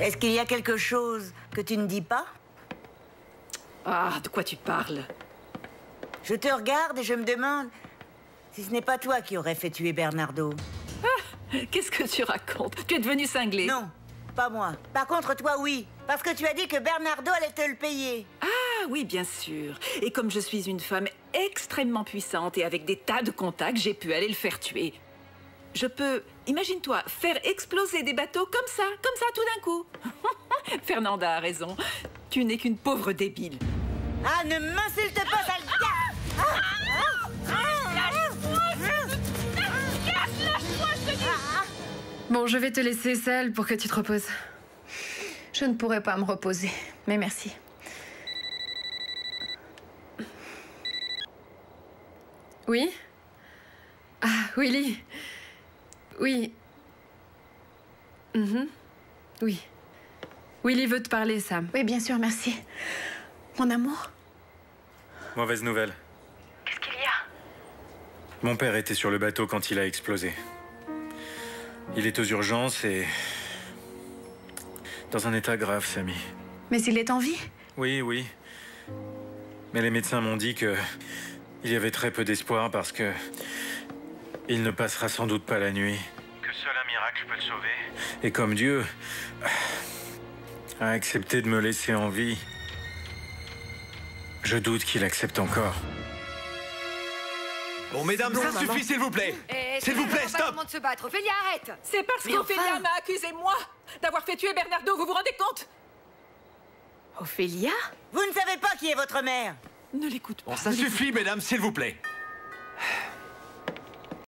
Est-ce qu'il y a quelque chose que tu ne dis pas? Ah, de quoi tu parles? Je te regarde et je me demande si ce n'est pas toi qui aurais fait tuer Bernardo. Qu'est-ce que tu racontes? Tu es devenu cinglé Non, pas moi. Par contre, toi, oui. Parce que tu as dit que Bernardo allait te le payer. Ah oui, bien sûr. Et comme je suis une femme extrêmement puissante et avec des tas de contacts, j'ai pu aller le faire tuer. Je peux, imagine-toi, faire exploser des bateaux comme ça, comme ça tout d'un coup. Fernanda a raison. Tu n'es qu'une pauvre débile. Ah, ne m'insulte pas, sale gars Bon, je vais te laisser seule pour que tu te reposes. Je ne pourrais pas me reposer, mais merci. Oui? Ah, Willy? Oui. Mhm. Oui. Willy veut te parler, Sam. Oui, bien sûr, merci. Mon amour Mauvaise nouvelle. Qu'est-ce qu'il y a? Mon père était sur le bateau quand il a explosé. Il est aux urgences et... Dans un état grave, Samy. Mais s'il est en vie? Oui, oui. Mais les médecins m'ont dit que... Il y avait très peu d'espoir parce que... Il ne passera sans doute pas la nuit. Que seul un miracle peut le sauver. Et comme Dieu... a accepté de me laisser en vie... Je doute qu'il accepte encore. Bon, mesdames, ça suffit, s'il vous plaît S'il vous plaît, stop de se battre. Ophélia, arrête C'est parce qu'Ophélia enfin m'a accusé, moi, d'avoir fait tuer Bernardo, vous vous rendez compte? Ophélia? Vous ne savez pas qui est votre mère Ne l'écoute pas. Bon, ça suffit, mesdames, s'il vous plaît